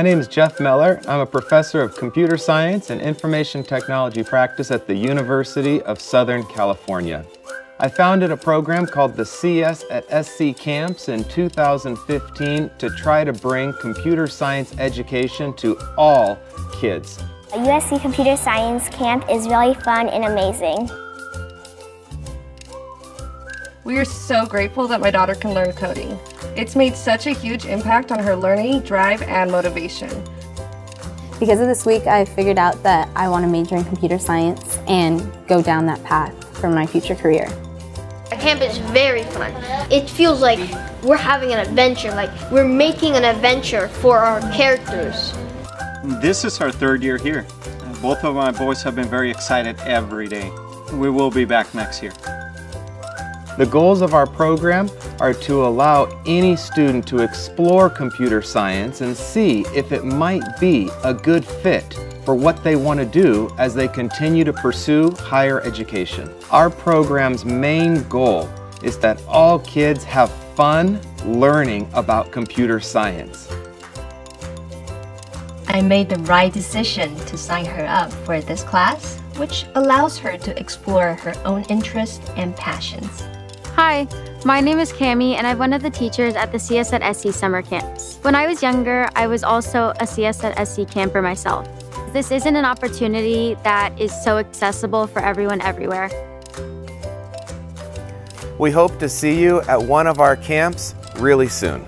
My name is Jeff Miller. I'm a professor of computer science and information technology practice at the University of Southern California. I founded a program called the CS at SC Camps in 2015 to try to bring computer science education to all kids. A USC Computer Science Camp is really fun and amazing. We are so grateful that my daughter can learn coding. It's made such a huge impact on her learning, drive, and motivation. Because of this week, I figured out that I want to major in computer science and go down that path for my future career. Camp is very fun. It feels like we're having an adventure, like we're making an adventure for our characters. This is our third year here. Both of my boys have been very excited every day. We will be back next year. The goals of our program are to allow any student to explore computer science and see if it might be a good fit for what they want to do as they continue to pursue higher education. Our program's main goal is that all kids have fun learning about computer science. I made the right decision to sign her up for this class, which allows her to explore her own interests and passions. Hi, my name is Cami, and I'm one of the teachers at the CS at SC summer camps. When I was younger, I was also a CS at SC camper myself. This isn't an opportunity that is so accessible for everyone everywhere. We hope to see you at one of our camps really soon.